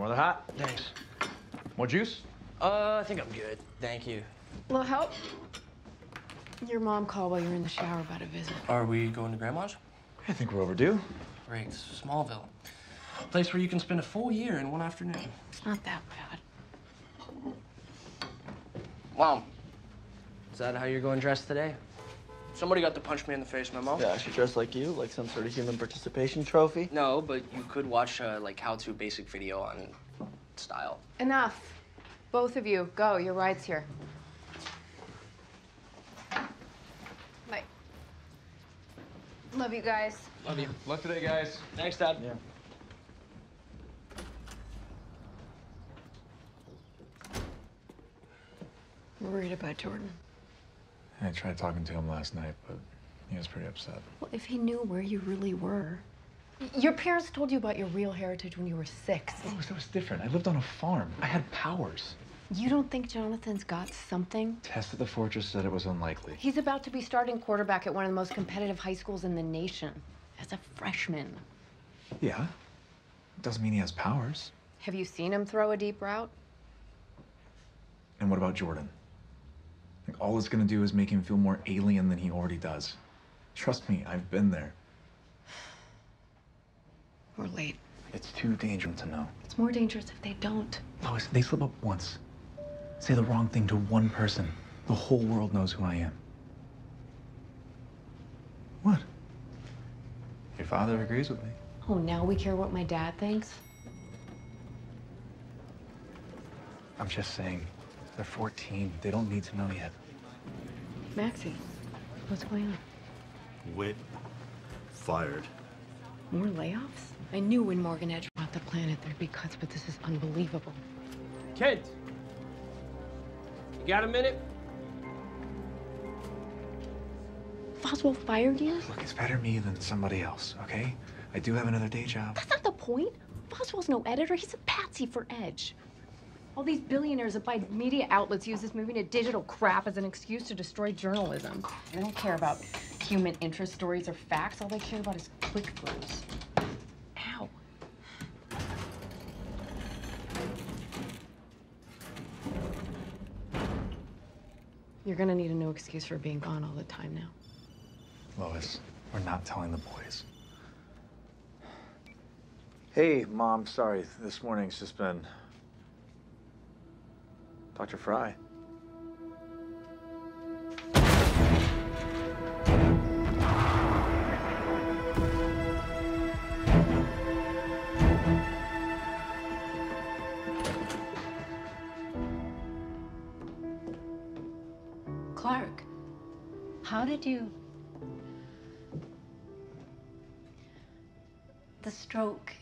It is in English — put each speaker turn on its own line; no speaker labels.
More the hot.
Thanks.
More juice?
Uh, I think I'm good. Thank you.
A Little help? Your mom called while you were in the shower about a visit.
Are we going to Grandma's?
I think we're overdue.
Great. Smallville. A place where you can spend a full year in one afternoon.
It's not that bad.
Mom, is that how you're going dressed today? Somebody got to punch me in the face, Memo.
Yeah, she dressed like you, like some sort of human participation trophy.
No, but you could watch a like how-to basic video on style.
Enough. Both of you, go. Your ride's here. Bye. Love you guys.
Love you.
Luck today, guys.
Thanks, Dad.
Yeah.
Worried about Jordan.
I tried talking to him last night, but he was pretty upset.
Well, if he knew where you really were. Your parents told you about your real heritage when you were six.
Oh, that was different. I lived on a farm. I had powers.
You don't think Jonathan's got something?
Test at the fortress said it was unlikely.
He's about to be starting quarterback at one of the most competitive high schools in the nation as a freshman.
Yeah. Doesn't mean he has powers.
Have you seen him throw a deep route?
And what about Jordan? All it's gonna do is make him feel more alien than he already does. Trust me, I've been there.
We're late.
It's too dangerous to know.
It's more dangerous if they don't.
Lois, they slip up once. Say the wrong thing to one person. The whole world knows who I am. What? Your father agrees with me.
Oh, now we care what my dad thinks?
I'm just saying, they're 14. They don't need to know yet.
Maxie, what's going on?
Whit fired.
More layoffs? I knew when Morgan Edge bought the planet there'd be cuts, but this is unbelievable.
Kent, you got a minute?
Foswell fired you?
Look, it's better me than somebody else, okay? I do have another day job.
That's not the point. Foswell's no editor. He's a patsy for Edge. All these billionaires that buy media outlets use this moving to digital crap as an excuse to destroy journalism. They don't care about human interest stories or facts. All they care about is click-throughs. Ow. You're gonna need a new excuse for being gone all the time now.
Lois, we're not telling the boys.
Hey, Mom, sorry. This morning's just been. Dr. Fry.
Clark, how did you. The stroke.